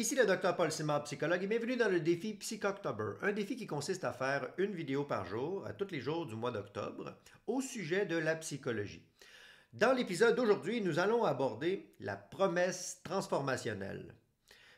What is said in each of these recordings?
Ici le Dr Paul Simard, psychologue, et bienvenue dans le défi Psychoctober, un défi qui consiste à faire une vidéo par jour, à tous les jours du mois d'octobre, au sujet de la psychologie. Dans l'épisode d'aujourd'hui, nous allons aborder la promesse transformationnelle.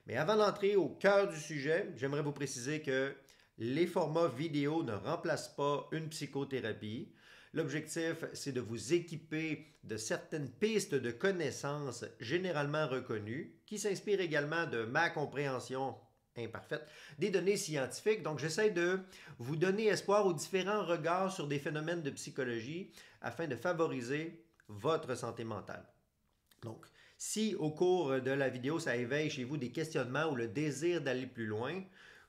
Mais avant d'entrer au cœur du sujet, j'aimerais vous préciser que les formats vidéo ne remplacent pas une psychothérapie. L'objectif, c'est de vous équiper de certaines pistes de connaissances généralement reconnues, qui s'inspirent également de ma compréhension imparfaite des données scientifiques. Donc, j'essaie de vous donner espoir aux différents regards sur des phénomènes de psychologie afin de favoriser votre santé mentale. Donc, si au cours de la vidéo, ça éveille chez vous des questionnements ou le désir d'aller plus loin,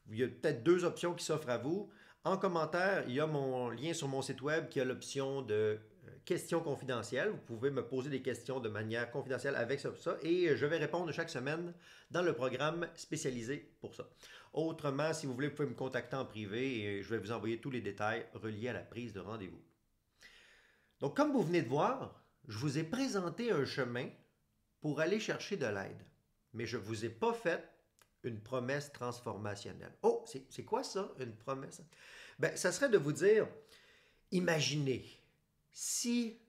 il y a peut-être deux options qui s'offrent à vous. En commentaire, il y a mon lien sur mon site web qui a l'option de questions confidentielles. Vous pouvez me poser des questions de manière confidentielle avec ça, et je vais répondre chaque semaine dans le programme spécialisé pour ça. Autrement, si vous voulez, vous pouvez me contacter en privé et je vais vous envoyer tous les détails reliés à la prise de rendez-vous. Donc, comme vous venez de voir, je vous ai présenté un chemin pour aller chercher de l'aide, mais je ne vous ai pas fait une promesse transformationnelle. Oh, c'est quoi ça, une promesse? Ben, ça serait de vous dire, imaginez, si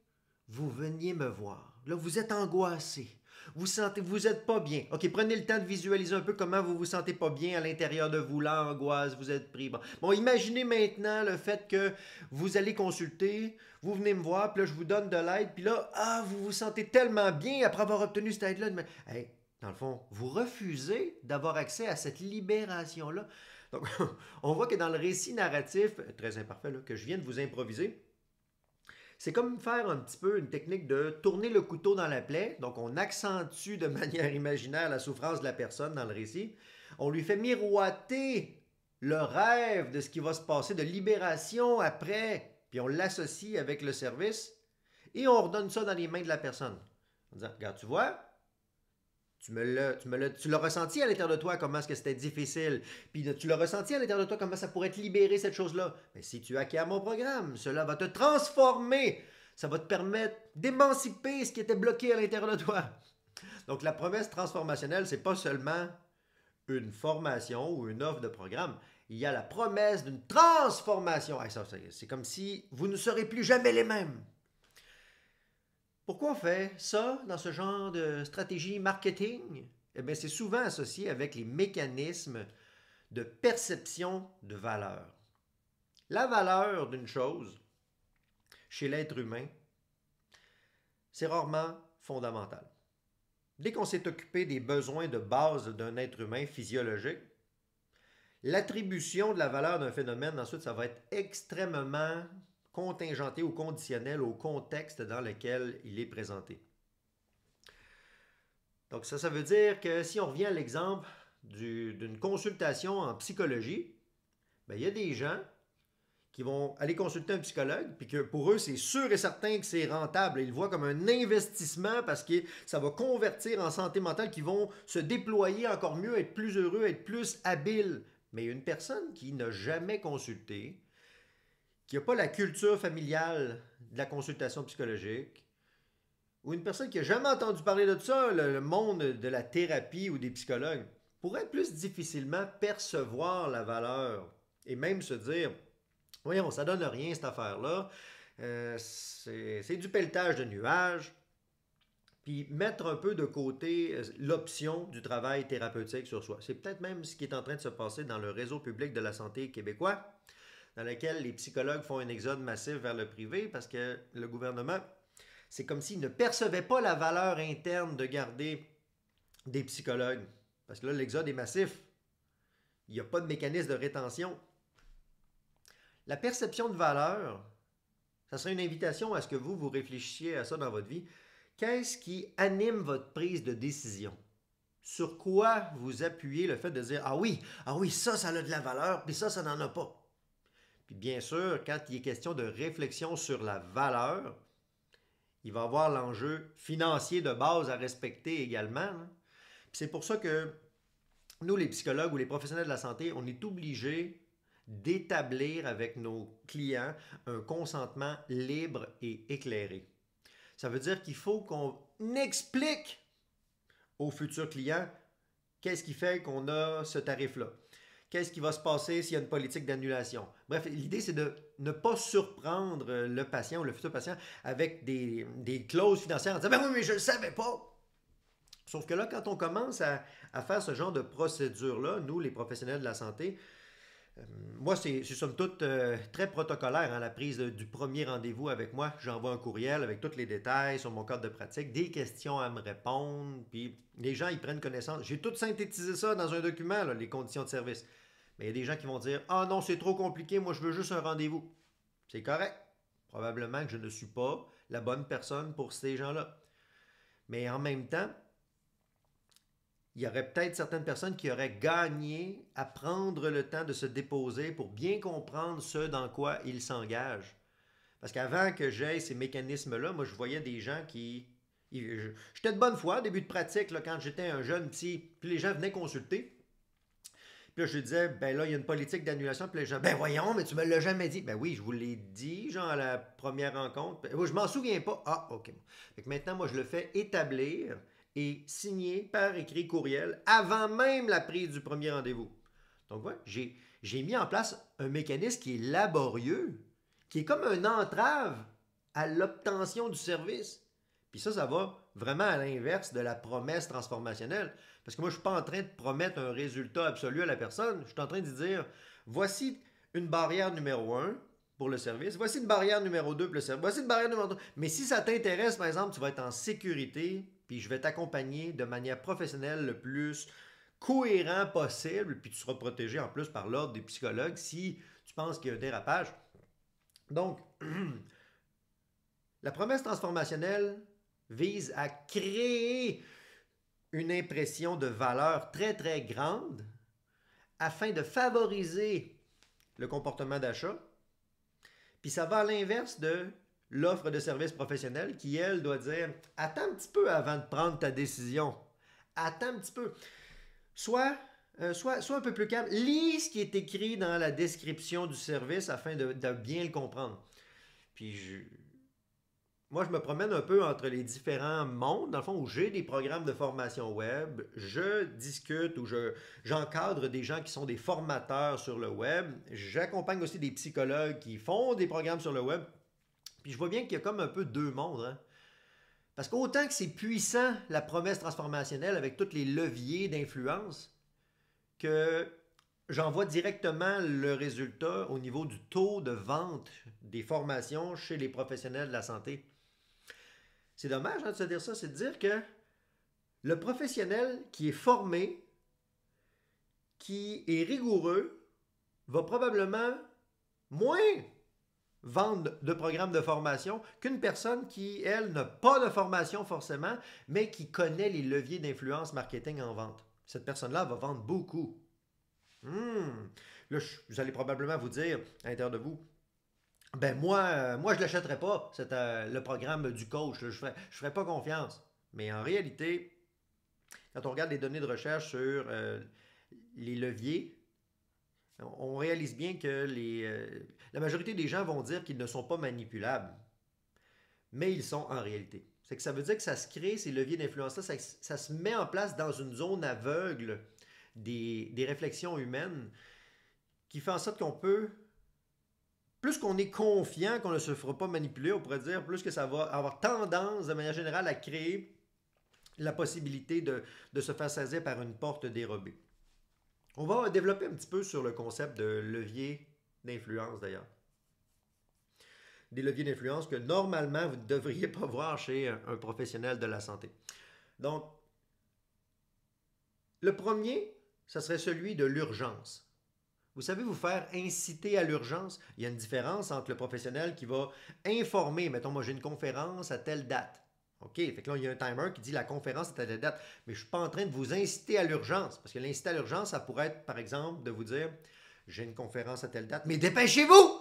vous veniez me voir, là, vous êtes angoissé, vous sentez, vous n'êtes pas bien. OK, prenez le temps de visualiser un peu comment vous vous sentez pas bien à l'intérieur de vous, l'angoisse, vous êtes pris. Bon. imaginez maintenant le fait que vous allez consulter, vous venez me voir, puis là, je vous donne de l'aide, puis là, ah, vous vous sentez tellement bien après avoir obtenu cette aide-là. Mais, hey, dans le fond, vous refusez d'avoir accès à cette libération-là. Donc, on voit que dans le récit narratif, très imparfait, que je viens de vous improviser, c'est comme faire un petit peu une technique de tourner le couteau dans la plaie. Donc, on accentue de manière imaginaire la souffrance de la personne dans le récit. On lui fait miroiter le rêve de ce qui va se passer, de libération après, puis on l'associe avec le service et on redonne ça dans les mains de la personne. En disant, regarde, tu vois, tu me l'as, tu ressenti à l'intérieur de toi, comment est-ce que c'était difficile? Puis tu l'as ressenti à l'intérieur de toi, comment ça pourrait te libérer, cette chose-là? Mais si tu acquiers mon programme, cela va te transformer. Ça va te permettre d'émanciper ce qui était bloqué à l'intérieur de toi. Donc la promesse transformationnelle, c'est pas seulement une formation ou une offre de programme. Il y a la promesse d'une transformation. c'est comme si vous ne serez plus jamais les mêmes. Pourquoi on fait ça dans ce genre de stratégie marketing? Eh bien, c'est souvent associé avec les mécanismes de perception de valeur. La valeur d'une chose chez l'être humain, c'est rarement fondamental. Dès qu'on s'est occupé des besoins de base d'un être humain physiologique, l'attribution de la valeur d'un phénomène, ensuite, ça va être extrêmement contingenté ou conditionnel au contexte dans lequel il est présenté. Donc ça, ça veut dire que si on revient à l'exemple d'une consultation en psychologie, bien, il y a des gens qui vont aller consulter un psychologue, puis que pour eux, c'est sûr et certain que c'est rentable. Ils le voient comme un investissement parce que ça va convertir en santé mentale, qui vont se déployer encore mieux, être plus heureux, être plus habiles. Mais une personne qui n'a jamais consulté, qui n'a pas la culture familiale de la consultation psychologique, ou une personne qui n'a jamais entendu parler de ça, le, monde de la thérapie ou des psychologues, pourrait plus difficilement percevoir la valeur et même se dire Voyons, ça donne rien cette affaire-là, euh, c'est du pelletage de nuages. Puis mettre un peu de côté euh, l'option du travail thérapeutique sur soi. C'est peut-être même ce qui est en train de se passer dans le réseau public de la santé québécois dans laquelle les psychologues font un exode massif vers le privé parce que le gouvernement, c'est comme s'il ne percevait pas la valeur interne de garder des psychologues. Parce que là, l'exode est massif. Il n'y a pas de mécanisme de rétention. La perception de valeur, ça serait une invitation à ce que vous, vous réfléchissiez à ça dans votre vie. Qu'est-ce qui anime votre prise de décision? Sur quoi vous appuyez le fait de dire Ah oui, ah oui, ça, ça a de la valeur, puis ça, ça n'en a pas. Bien sûr, quand il est question de réflexion sur la valeur, il va avoir l'enjeu financier de base à respecter également. C'est pour ça que nous, les psychologues ou les professionnels de la santé, on est obligés d'établir avec nos clients un consentement libre et éclairé. Ça veut dire qu'il faut qu'on explique aux futurs clients Qu'est-ce qui fait qu'on a ce tarif-là? Qu'est-ce qui va se passer s'il y a une politique d'annulation? Bref, l'idée, c'est de ne pas surprendre le patient ou le futur patient avec des, clauses financières en disant Ben oui, mais je ne le savais pas. Sauf que là, quand on commence à, à faire ce genre de procédure-là, nous, les professionnels de la santé, euh, moi, c'est somme toute euh, très protocolaire, hein, la prise du premier rendez-vous avec moi. J'envoie un courriel avec tous les détails sur mon cadre de pratique, des questions à me répondre, puis les gens, ils prennent connaissance. J'ai tout synthétisé ça dans un document, les conditions de service. Mais il y a des gens qui vont dire Ah non, c'est trop compliqué, moi je veux juste un rendez-vous. C'est correct. Probablement que je ne suis pas la bonne personne pour ces gens-là. Mais en même temps, il y aurait peut-être certaines personnes qui auraient gagné à prendre le temps de se déposer pour bien comprendre ce dans quoi ils s'engagent. Parce qu'avant que j'aie ces mécanismes-là, moi, je voyais des gens qui... J'étais de bonne foi, début de pratique, là, quand j'étais un jeune petit, puis les gens venaient consulter. Puis là, je disais, ben là, il y a une politique d'annulation. Puis les gens, ben voyons, mais tu me l'as jamais dit. Ben oui, je vous l'ai dit, genre à la première rencontre. Je m'en souviens pas. Ah, OK. Fait que maintenant, moi, je le fais établir et signé par écrit courriel avant même la prise du premier rendez-vous. Donc, voilà, j'ai, j'ai mis en place un mécanisme qui est laborieux, qui est comme une entrave à l'obtention du service. Puis ça, ça va vraiment à l'inverse de la promesse transformationnelle. Parce que moi, je ne suis pas en train de promettre un résultat absolu à la personne. Je suis en train de dire, voici une barrière numéro un pour le service, voici une barrière numéro deux pour le service, voici une barrière numéro 3. Mais si ça t'intéresse, par exemple, tu vas être en sécurité, puis je vais t'accompagner de manière professionnelle le plus cohérent possible, puis tu seras protégé en plus par l'ordre des psychologues si tu penses qu'il y a un dérapage. Donc, la promesse transformationnelle vise à créer une impression de valeur très très grande afin de favoriser le comportement d'achat. Puis ça va à l'inverse de l'offre de services professionnels qui, elle, doit dire Attends un petit peu avant de prendre ta décision. Attends un petit peu. Soit, euh, soit, soit un peu plus calme. Lis ce qui est écrit dans la description du service afin de, de bien le comprendre. Puis je, moi, je me promène un peu entre les différents mondes, dans le fond, où j'ai des programmes de formation web, je discute ou je, j'encadre des gens qui sont des formateurs sur le web, j'accompagne aussi des psychologues qui font des programmes sur le web, puis je vois bien qu'il y a comme un peu deux mondes. Hein. Parce qu'autant que c'est puissant, la promesse transformationnelle, avec tous les leviers d'influence, que j'envoie directement le résultat au niveau du taux de vente des formations chez les professionnels de la santé. C'est dommage hein, de se dire ça, c'est de dire que le professionnel qui est formé, qui est rigoureux, va probablement moins vendre de programmes de formation qu'une personne qui, elle, n'a pas de formation forcément, mais qui connaît les leviers d'influence marketing en vente. Cette personne-là va vendre beaucoup. Hmm. Là, vous allez probablement vous dire à l'intérieur de vous, ben moi, euh, moi je ne l'achèterais pas, euh, le programme du coach. je ne ferais, je pas confiance. Mais en réalité, quand on regarde les données de recherche sur euh, les leviers, on réalise bien que les, la majorité des gens vont dire qu'ils ne sont pas manipulables, mais ils sont en réalité. C'est que ça veut dire que ça se crée, ces leviers d'influence-là, ça, se met en place dans une zone aveugle des, des réflexions humaines qui fait en sorte qu'on peut, plus qu'on est confiant qu'on ne se fera pas manipuler, on pourrait dire, plus que ça va avoir tendance, de manière générale, à créer la possibilité de, se faire saisir par une porte dérobée. On va développer un petit peu sur le concept de levier d'influence d'ailleurs. Des leviers d'influence que normalement vous ne devriez pas voir chez un, professionnel de la santé. Donc, le premier, ce serait celui de l'urgence. Vous savez vous faire inciter à l'urgence. Il y a une différence entre le professionnel qui va informer, mettons, moi j'ai une conférence à telle date. OK, fait que là, il y a un timer qui dit la conférence est à telle date, mais je ne suis pas en train de vous inciter à l'urgence. Parce que l'inciter à l'urgence, ça pourrait être, par exemple, de vous dire j'ai une conférence à telle date, mais dépêchez-vous!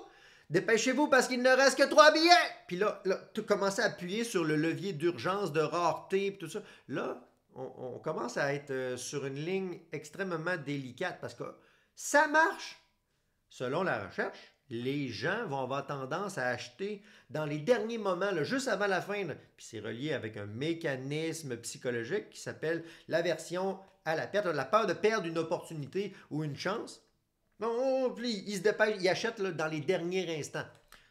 Dépêchez-vous parce qu'il ne reste que trois billets! Puis là, là tu commences à appuyer sur le levier d'urgence, de rareté, tout ça. Là, on, commence à être euh, sur une ligne extrêmement délicate parce que ça marche. Selon la recherche, les gens vont avoir tendance à acheter dans les derniers moments, juste avant la fin. Puis c'est relié avec un mécanisme psychologique qui s'appelle l'aversion à la perte, la peur de perdre une opportunité ou une chance. Non, puis il se dépêche, il achète dans les derniers instants.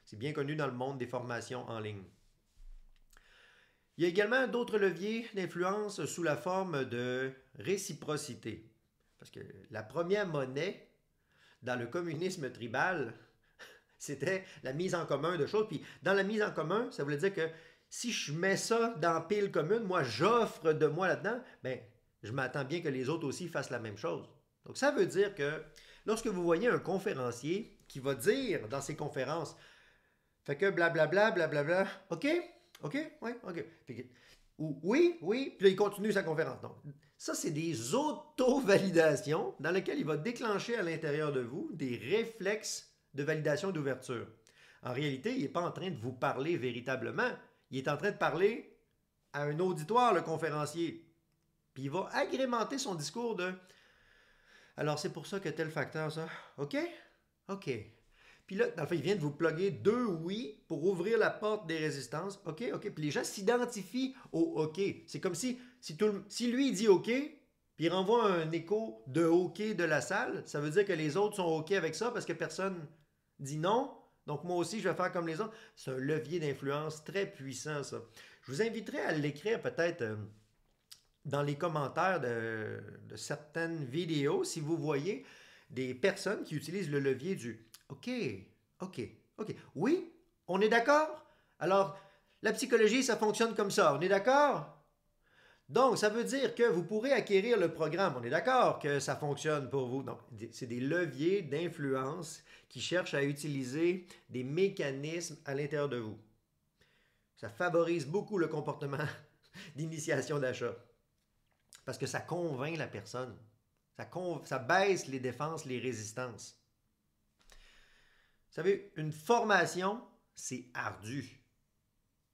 C'est bien connu dans le monde des formations en ligne. Il y a également d'autres leviers d'influence sous la forme de réciprocité. Parce que la première monnaie dans le communisme tribal, c'était la mise en commun de choses. Puis dans la mise en commun, ça voulait dire que si je mets ça dans pile commune, moi j'offre de moi là-dedans, ben je m'attends bien que les autres aussi fassent la même chose. Donc ça veut dire que lorsque vous voyez un conférencier qui va dire dans ses conférences, fait que blablabla, blablabla, OK, OK, oui, OK. Ou oui, oui, puis là, il continue sa conférence. Donc, ça, c'est des auto-validations dans lesquelles il va déclencher à l'intérieur de vous des réflexes de validation d'ouverture. En réalité, il n'est pas en train de vous parler véritablement il est en train de parler à un auditoire, le conférencier. Puis il va agrémenter son discours de Alors, c'est pour ça que tel facteur, ça. OK? OK. Il vient de vous plugger deux oui pour ouvrir la porte des résistances. OK, OK. Puis les gens s'identifient au OK. C'est comme si, si, lui dit OK, puis il renvoie un écho de OK de la salle, ça veut dire que les autres sont OK avec ça parce que personne dit non. Donc moi aussi, je vais faire comme les autres. C'est un levier d'influence très puissant, ça. Je vous inviterai à l'écrire peut-être euh, dans les commentaires de, certaines vidéos si vous voyez des personnes qui utilisent le levier du OK, OK, OK. Oui, on est d'accord? Alors, la psychologie, ça fonctionne comme ça. On est d'accord? Donc, ça veut dire que vous pourrez acquérir le programme. On est d'accord que ça fonctionne pour vous. Donc, c'est des leviers d'influence qui cherchent à utiliser des mécanismes à l'intérieur de vous. Ça favorise beaucoup le comportement d'initiation d'achat. Parce que ça convainc la personne. Ça, ça baisse les défenses, les résistances. Vous savez, une formation, c'est ardu.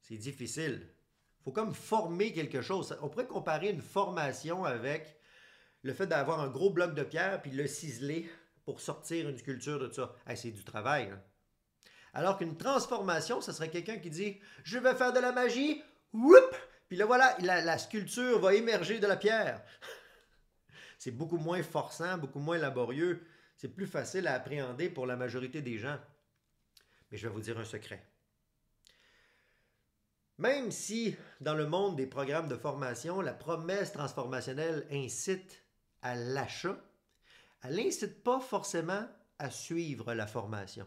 C'est difficile faut comme former quelque chose. On pourrait comparer une formation avec le fait d'avoir un gros bloc de pierre puis le ciseler pour sortir une sculpture de ça. c'est du travail. Hein. Alors qu'une transformation, ce serait quelqu'un qui dit Je vais faire de la magie, whoop! Puis là, voilà, la sculpture va émerger de la pierre. c'est beaucoup moins forçant, beaucoup moins laborieux. C'est plus facile à appréhender pour la majorité des gens. Mais je vais vous dire un secret. Même si dans le monde des programmes de formation, la promesse transformationnelle incite à l'achat, elle n'incite pas forcément à suivre la formation.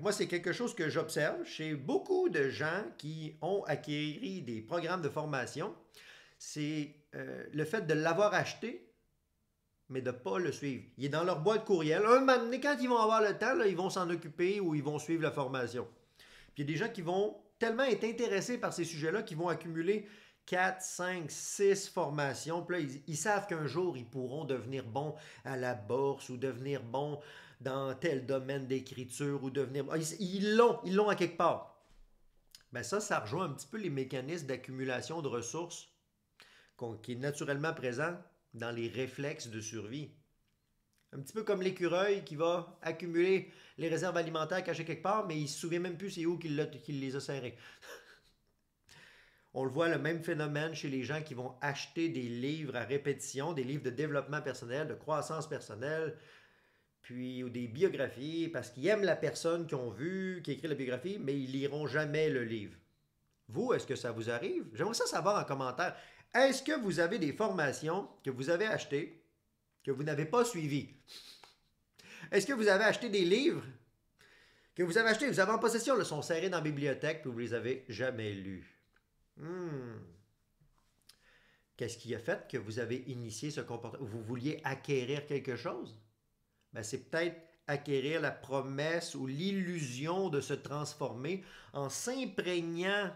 moi, c'est quelque chose que j'observe chez beaucoup de gens qui ont acquis des programmes de formation. C'est euh, le fait de l'avoir acheté, mais de ne pas le suivre. Il est dans leur boîte courriel. Un moment donné, quand ils vont avoir le temps, ils vont s'en occuper ou ils vont suivre la formation. Puis il y a des gens qui vont tellement être intéressés par ces sujets-là qu'ils vont accumuler 4, 5, 6 formations. Puis là, ils, savent qu'un jour, ils pourront devenir bons à la bourse ou devenir bons dans tel domaine d'écriture ou devenir... Ils l'ont, ils l'ont à quelque part. Ben ça, ça rejoint un petit peu les mécanismes d'accumulation de ressources qui est naturellement présent dans les réflexes de survie. Un petit peu comme l'écureuil qui va accumuler les réserves alimentaires cachées quelque part, mais il se souvient même plus c'est où qu'il les a serrées. On le voit le même phénomène chez les gens qui vont acheter des livres à répétition, des livres de développement personnel, de croissance personnelle, puis ou des biographies, parce qu'ils aiment la personne qu'ils ont vue, qui écrit la biographie, mais ils liront jamais le livre. Vous, est-ce que ça vous arrive? J'aimerais ça savoir en commentaire. Est-ce que vous avez des formations que vous avez achetées que vous n'avez pas suivi? Est-ce que vous avez acheté des livres que vous avez achetés, vous avez en possession, ils sont serrés dans la bibliothèque, puis vous les avez jamais lus? Hmm. Qu'est-ce qui a fait que vous avez initié ce comportement? Vous vouliez acquérir quelque chose? Ben, c'est peut-être acquérir la promesse ou l'illusion de se transformer en s'imprégnant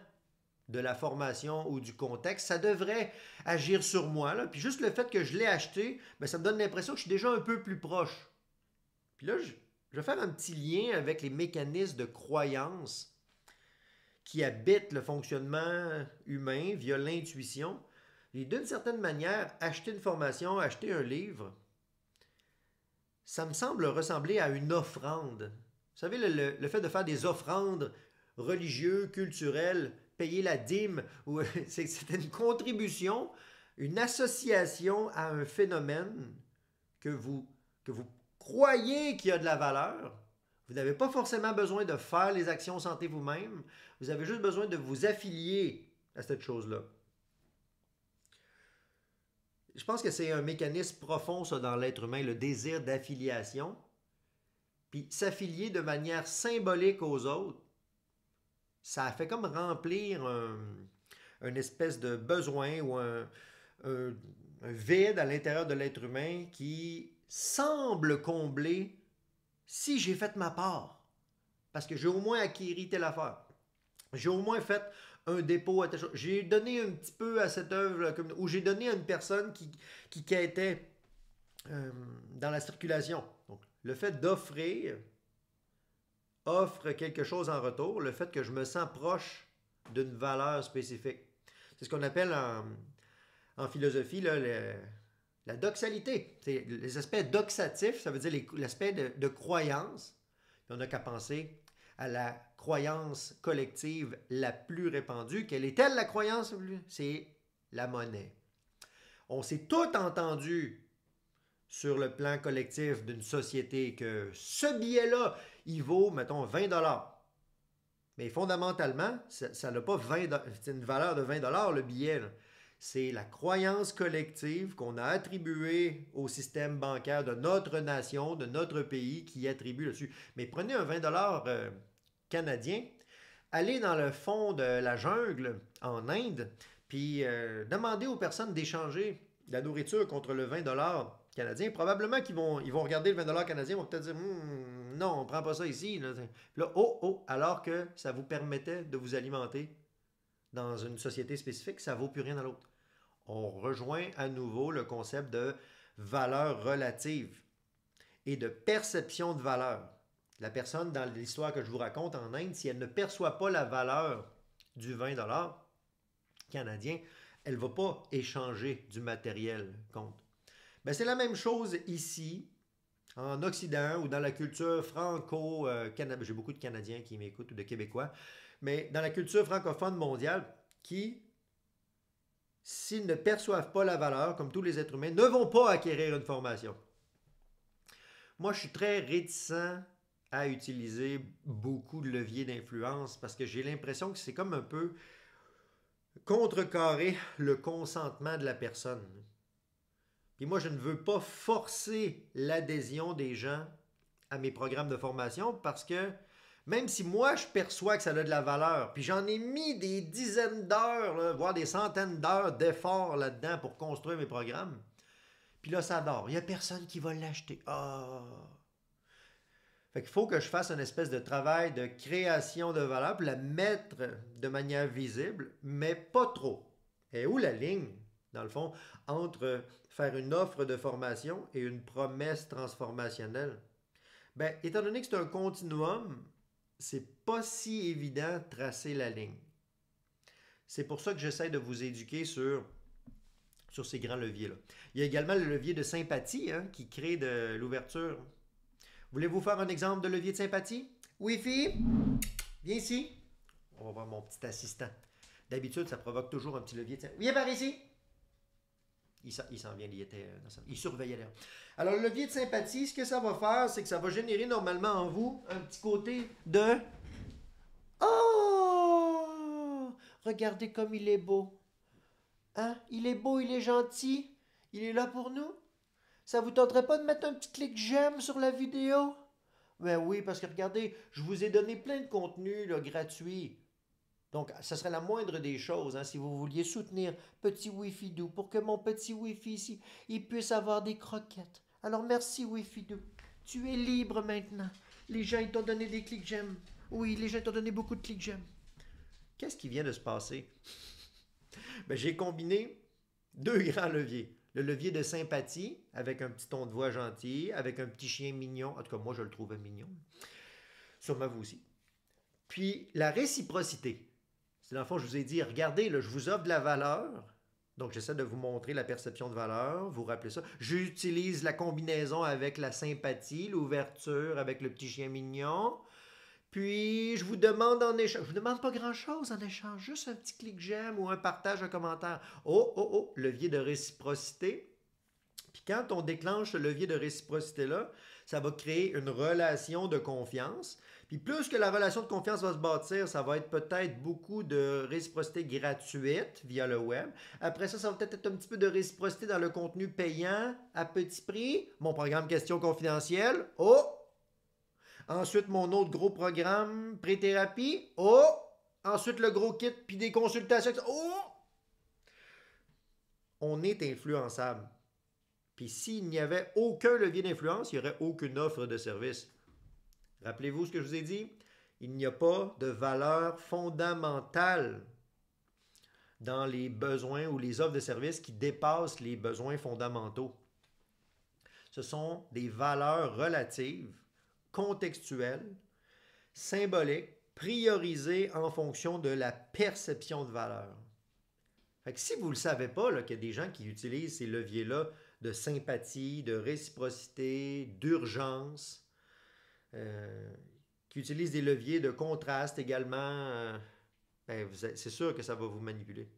de la formation ou du contexte, ça devrait agir sur moi. Puis juste le fait que je l'ai acheté, ben, ça me donne l'impression que je suis déjà un peu plus proche. Puis là, je, vais faire un petit lien avec les mécanismes de croyance qui habitent le fonctionnement humain via l'intuition. Et d'une certaine manière, acheter une formation, acheter un livre, ça me semble ressembler à une offrande. Vous savez, le fait de faire des offrandes religieuses, culturelles, payer la dîme, ou c'était une contribution une association à un phénomène que vous, que vous croyez qu'il y a de la valeur. Vous n'avez pas forcément besoin de faire les actions santé vous-même. Vous avez juste besoin de vous affilier à cette chose-là. Je pense que c'est un mécanisme profond, ça, dans l'être humain, le désir d'affiliation. Puis s'affilier de manière symbolique aux autres, ça fait comme remplir un, une espèce de besoin ou un, vide à l'intérieur de l'être humain qui semble combler si j'ai fait ma part. Parce que j'ai au moins acquis telle affaire. J'ai au moins fait un dépôt à J'ai donné un petit peu à cette œuvre, ou j'ai donné à une personne qui, qui était euh, dans la circulation. Donc, le fait d'offrir offre quelque chose en retour, le fait que je me sens proche d'une valeur spécifique. C'est ce qu'on appelle en, philosophie la doxalité. C'est les aspects doxatifs, ça veut dire l'aspect de, croyance. on n'a qu'à penser à la croyance collective la plus répandue. Quelle est-elle la croyance? C'est la monnaie. On s'est tout entendu sur le plan collectif d'une société que ce billet-là, il vaut, mettons, 20 dollars. Mais fondamentalement, ça n'a pas 20 c'est une valeur de 20 dollars le billet. C'est la croyance collective qu'on a attribuée au système bancaire de notre nation, de notre pays, qui attribue dessus. Mais prenez un 20 dollars euh, canadien, allez dans le fond de la jungle en Inde, puis euh, demandez aux personnes d'échanger la nourriture contre le 20 dollars canadien. Probablement qu'ils vont, ils vont regarder le 20 dollars canadien, ils vont peut-être dire hmm, non, on prend pas ça ici. Là. oh, oh, alors que ça vous permettait de vous alimenter dans une société spécifique, ça ne vaut plus rien à l'autre. On rejoint à nouveau le concept de valeur relative et de perception de valeur. La personne, dans l'histoire que je vous raconte en Inde, si elle ne perçoit pas la valeur du 20 canadien, elle ne va pas échanger du matériel contre. Ben, c'est la même chose ici en Occident ou dans la culture franco-canadienne, j'ai beaucoup de Canadiens qui m'écoutent ou de Québécois, mais dans la culture francophone mondiale, qui, s'ils ne perçoivent pas la valeur, comme tous les êtres humains, ne vont pas acquérir une formation. Moi, je suis très réticent à utiliser beaucoup de leviers d'influence parce que j'ai l'impression que c'est comme un peu contrecarrer le consentement de la personne. Puis moi, je ne veux pas forcer l'adhésion des gens à mes programmes de formation parce que même si moi, je perçois que ça a de la valeur, puis j'en ai mis des dizaines d'heures, voire des centaines d'heures d'efforts là-dedans pour construire mes programmes, puis là, ça dort. Il n'y a personne qui va l'acheter. Ah! Fait qu'il faut que je fasse une espèce de travail de création de valeur pour la mettre de manière visible, mais pas trop. Et où la ligne, dans le fond, entre faire une offre de formation et une promesse transformationnelle? Ben, étant donné que c'est un continuum, c'est pas si évident de tracer la ligne. C'est pour ça que j'essaie de vous éduquer sur, sur ces grands leviers-là. Il y a également le levier de sympathie hein, qui crée de l'ouverture. Voulez-vous faire un exemple de levier de sympathie? Wi-Fi, viens ici. On va voir mon petit assistant. D'habitude, ça provoque toujours un petit levier de sympathie. Viens par ici. Il s'en vient, il, était il surveillait l'air. Alors, le levier de sympathie, ce que ça va faire, c'est que ça va générer normalement en vous un petit côté de Oh Regardez comme il est beau. Hein? Il est beau, il est gentil. Il est là pour nous. Ça vous tenterait pas de mettre un petit clic j'aime sur la vidéo? Ben oui, parce que regardez, je vous ai donné plein de contenu gratuit. Donc, ce serait la moindre des choses, hein, si vous vouliez soutenir Petit Wi-Fi Doux pour que mon petit Wi-Fi ici, il puisse avoir des croquettes. Alors, merci Wi-Fi Doux. Tu es libre maintenant. Les gens, ils t'ont donné des clics j'aime. Oui, les gens t'ont donné beaucoup de clics j'aime. Qu'est-ce qui vient de se passer? ben, j'ai combiné deux grands leviers. Le levier de sympathie, avec un petit ton de voix gentil, avec un petit chien mignon. En tout cas, moi, je le trouvais mignon. Sûrement vous aussi. Puis la réciprocité. C'est dans le fond, je vous ai dit, regardez, je vous offre de la valeur. Donc, j'essaie de vous montrer la perception de valeur. Vous rappelez ça. J'utilise la combinaison avec la sympathie, l'ouverture avec le petit chien mignon. Puis, je vous demande en échange, je vous demande pas grand-chose en échange, juste un petit clic j'aime ou un partage, un commentaire. Oh, oh, oh, levier de réciprocité. Puis quand on déclenche ce levier de réciprocité-là, ça va créer une relation de confiance. Puis plus que la relation de confiance va se bâtir, ça va être peut-être beaucoup de réciprocité gratuite via le web. Après ça, ça va peut-être être un petit peu de réciprocité dans le contenu payant à petit prix. Mon programme question confidentielle. Oh! Ensuite, mon autre gros programme pré-thérapie. Oh! Ensuite, le gros kit, puis des consultations. Oh! On est influençable. Puis s'il n'y avait aucun levier d'influence, il n'y aurait aucune offre de service. Rappelez-vous ce que je vous ai dit? Il n'y a pas de valeur fondamentale dans les besoins ou les offres de services qui dépassent les besoins fondamentaux. Ce sont des valeurs relatives, contextuelles, symboliques, priorisées en fonction de la perception de valeur. si vous ne le savez pas, qu'il y a des gens qui utilisent ces leviers-là de sympathie, de réciprocité, d'urgence, qui utilisent des leviers de contraste également, euh, ben, c'est sûr que ça va vous manipuler.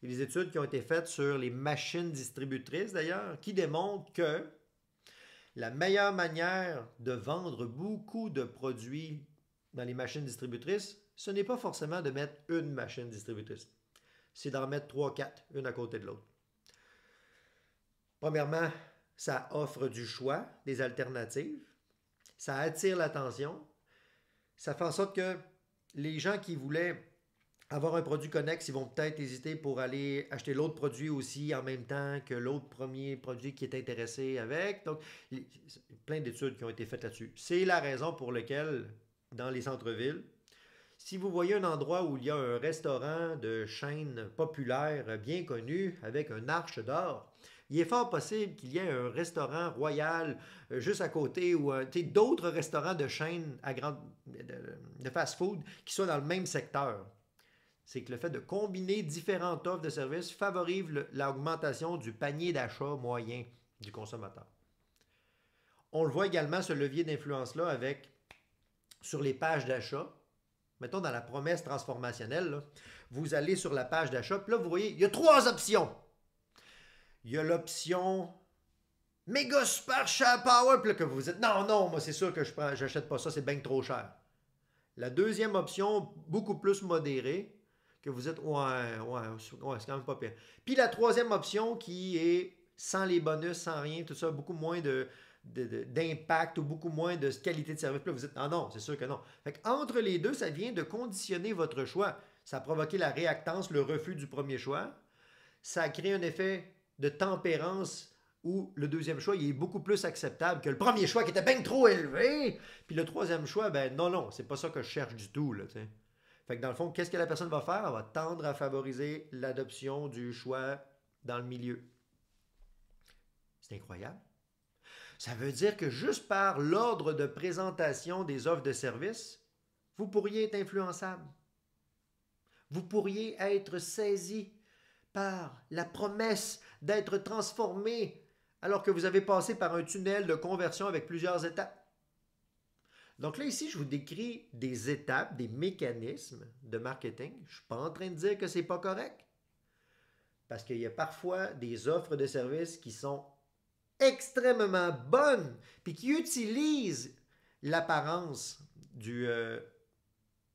Il y a des études qui ont été faites sur les machines distributrices d'ailleurs, qui démontrent que la meilleure manière de vendre beaucoup de produits dans les machines distributrices, ce n'est pas forcément de mettre une machine distributrice. C'est d'en mettre trois, quatre, une à côté de l'autre. Premièrement, ça offre du choix, des alternatives ça attire l'attention. Ça fait en sorte que les gens qui voulaient avoir un produit connexe, ils vont peut-être hésiter pour aller acheter l'autre produit aussi en même temps que l'autre premier produit qui est intéressé avec. Donc, plein d'études qui ont été faites là-dessus. C'est la raison pour laquelle, dans les centres-villes, si vous voyez un endroit où il y a un restaurant de chaîne populaire bien connu avec un arche d'or, il est fort possible qu'il y ait un restaurant royal euh, juste à côté ou d'autres restaurants de chaîne à grande, de, fast-food qui soient dans le même secteur. C'est que le fait de combiner différentes offres de services favorise l'augmentation du panier d'achat moyen du consommateur. On le voit également, ce levier d'influence-là, avec sur les pages d'achat. Mettons dans la promesse transformationnelle, vous allez sur la page d'achat, puis là, vous voyez, il y a trois options il y a l'option méga super cher power, puis là que vous dites non, non, moi c'est sûr que je prends, j'achète pas ça, c'est bien trop cher. La deuxième option, beaucoup plus modérée, que vous êtes ouais, ouais, c'est quand même pas pire. Puis la troisième option qui est sans les bonus, sans rien, tout ça, beaucoup moins de, d'impact ou beaucoup moins de qualité de service. Puis là, vous dites, ah non, c'est sûr que non. Fait entre les deux, ça vient de conditionner votre choix. Ça a provoqué la réactance, le refus du premier choix. Ça a créé un effet de tempérance où le deuxième choix il est beaucoup plus acceptable que le premier choix qui était bien trop élevé. Puis le troisième choix, ben non, non, c'est pas ça que je cherche du tout. Là, fait que dans le fond, qu'est-ce que la personne va faire? Elle va tendre à favoriser l'adoption du choix dans le milieu. C'est incroyable. Ça veut dire que juste par l'ordre de présentation des offres de services, vous pourriez être influençable. Vous pourriez être saisi par la promesse d'être transformé alors que vous avez passé par un tunnel de conversion avec plusieurs étapes. Donc là, ici, je vous décris des étapes, des mécanismes de marketing. Je ne suis pas en train de dire que ce n'est pas correct. Parce qu'il y a parfois des offres de services qui sont extrêmement bonnes, puis qui utilisent l'apparence euh,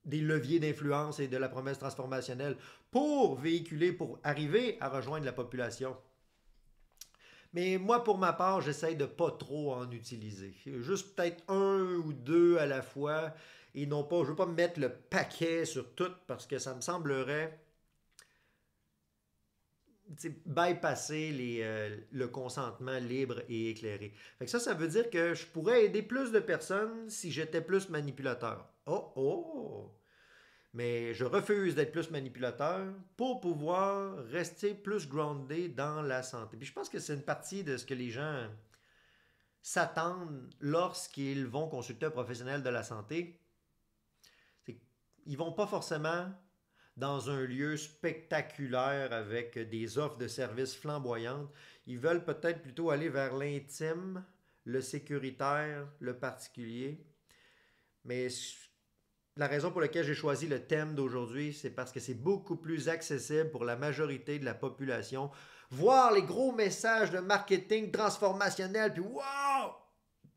des leviers d'influence et de la promesse transformationnelle pour véhiculer, pour arriver à rejoindre la population. Mais moi, pour ma part, j'essaye de pas trop en utiliser. Juste peut-être un ou deux à la fois. Et non pas, je veux pas me mettre le paquet sur tout parce que ça me semblerait bypasser euh, le consentement libre et éclairé. Fait ça, ça veut dire que je pourrais aider plus de personnes si j'étais plus manipulateur. Oh, oh! Mais je refuse d'être plus manipulateur pour pouvoir rester plus groundé dans la santé. Puis je pense que c'est une partie de ce que les gens s'attendent lorsqu'ils vont consulter un professionnel de la santé. Ils vont pas forcément dans un lieu spectaculaire avec des offres de services flamboyantes. Ils veulent peut-être plutôt aller vers l'intime, le sécuritaire, le particulier Mais la raison pour laquelle j'ai choisi le thème d'aujourd'hui, c'est parce que c'est beaucoup plus accessible pour la majorité de la population. Voir les gros messages de marketing transformationnel, puis wow!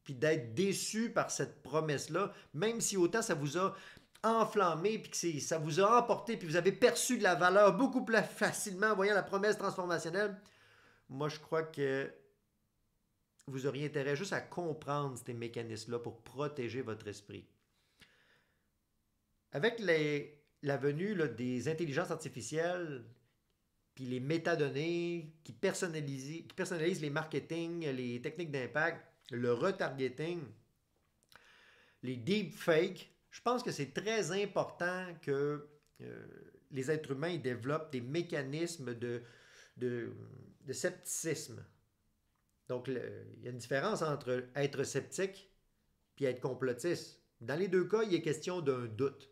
Puis d'être déçu par cette promesse-là, même si autant ça vous a enflammé, puis que ça vous a emporté, puis vous avez perçu de la valeur beaucoup plus facilement en voyant la promesse transformationnelle. Moi, je crois que vous auriez intérêt juste à comprendre ces mécanismes-là pour protéger votre esprit. Avec la venue des intelligences artificielles, puis les métadonnées qui personnalisent, les marketing, les techniques d'impact, le retargeting, les deepfakes, je pense que c'est très important que euh, les êtres humains développent des mécanismes de, de, scepticisme. Donc, il y a une différence entre être sceptique et être complotiste. Dans les deux cas, il est question d'un doute.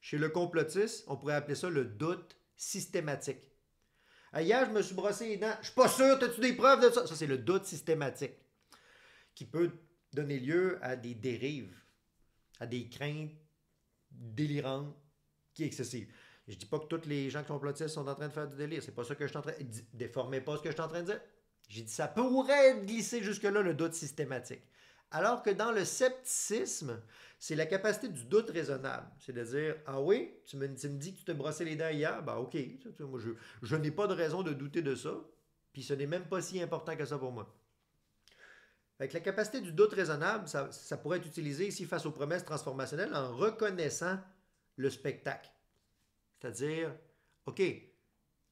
Chez le complotiste, on pourrait appeler ça le doute systématique. Hier, je me suis brossé les dents. Je suis pas sûr, as-tu des preuves de ça? Ça, c'est le doute systématique qui peut donner lieu à des dérives, à des craintes délirantes qui excessives. Je dis pas que tous les gens complotistes sont en train de faire du délire. C'est pas ça que je suis en train de dire. Déformez pas ce que je suis en train de dire. J'ai dit ça pourrait glisser jusque-là le doute systématique. Alors que dans le scepticisme, c'est la capacité du doute raisonnable. C'est de dire Ah oui, tu me, dis que tu t'es brossé les dents hier, ben ok, je n'ai pas de raison de douter de ça, puis ce n'est même pas si important que ça pour moi. Avec la capacité du doute raisonnable, ça, ça pourrait être utilisé ici face aux promesses transformationnelles en reconnaissant le spectacle. C'est-à-dire, OK,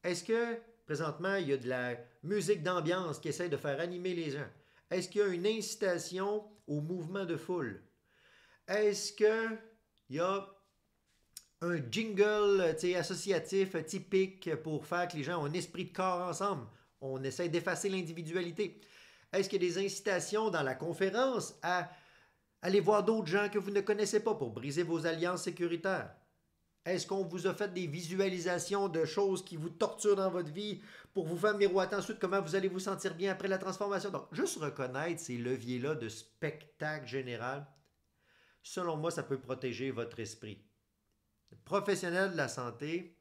est-ce que présentement il y a de la musique d'ambiance qui essaie de faire animer les gens? Est-ce qu'il y a une incitation au mouvement de foule? Est-ce qu'il y a un jingle associatif typique pour faire que les gens ont un esprit de corps ensemble? On essaie d'effacer l'individualité. Est-ce qu'il y a des incitations dans la conférence à aller voir d'autres gens que vous ne connaissez pas pour briser vos alliances sécuritaires? Est-ce qu'on vous a fait des visualisations de choses qui vous torturent dans votre vie pour vous faire miroiter ensuite comment vous allez vous sentir bien après la transformation? Donc, juste reconnaître ces leviers-là de spectacle général, selon moi, ça peut protéger votre esprit. Le professionnel de la santé,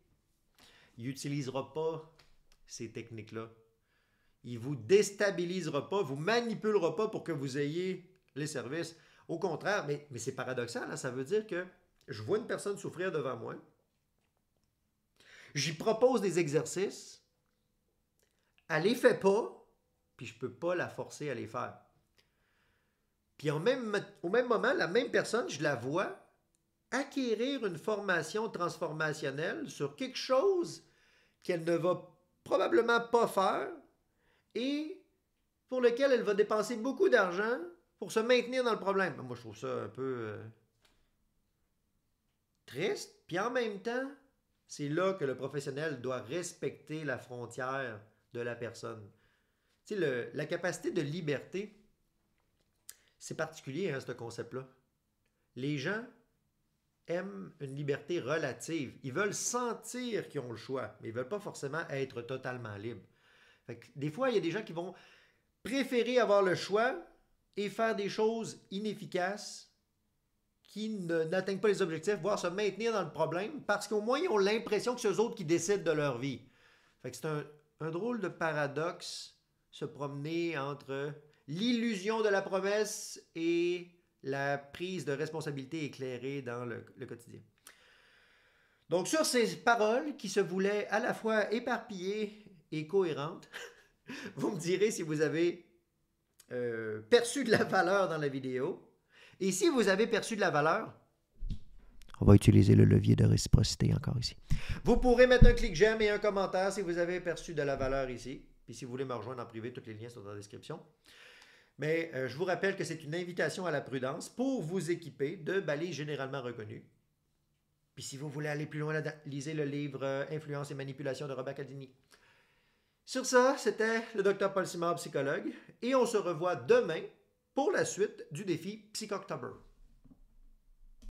il n'utilisera pas ces techniques-là. Il ne vous déstabilisera pas, vous manipulera pas pour que vous ayez les services. Au contraire, mais, c'est paradoxal, hein, ça veut dire que je vois une personne souffrir devant moi, j'y propose des exercices, elle les fait pas, puis je peux pas la forcer à les faire. Puis même, au même moment, la même personne, je la vois acquérir une formation transformationnelle sur quelque chose qu'elle ne va probablement pas faire et pour lequel elle va dépenser beaucoup d'argent pour se maintenir dans le problème. Moi, je trouve ça un peu... Euh, triste, puis en même temps, c'est là que le professionnel doit respecter la frontière de la personne. Tu sais, la capacité de liberté, c'est particulier, hein, ce concept-là. Les gens aiment une liberté relative. Ils veulent sentir qu'ils ont le choix, mais ils ne veulent pas forcément être totalement libres. des fois, il y a des gens qui vont préférer avoir le choix et faire des choses inefficaces qui n'atteignent pas les objectifs, voire se maintenir dans le problème, parce qu'au moins ils ont l'impression que c'est eux autres qui décident de leur vie. c'est un, drôle de paradoxe se promener entre l'illusion de la promesse et la prise de responsabilité éclairée dans le, quotidien. Donc sur ces paroles qui se voulaient à la fois éparpillées et cohérentes, vous me direz si vous avez euh, perçu de la valeur dans la vidéo. Et si vous avez perçu de la valeur, on va utiliser le levier de réciprocité encore ici. Vous pourrez mettre un clic j'aime et un commentaire si vous avez perçu de la valeur ici. Puis si vous voulez me rejoindre en privé, tous les liens sont dans la description. Mais euh, je vous rappelle que c'est une invitation à la prudence pour vous équiper de balises généralement reconnues. Puis si vous voulez aller plus loin, lisez le livre euh, Influence et manipulation de Robert Caldini. Sur ça, c'était le docteur Paul Simard, psychologue, et on se revoit demain pour la suite du défi Psychoctober.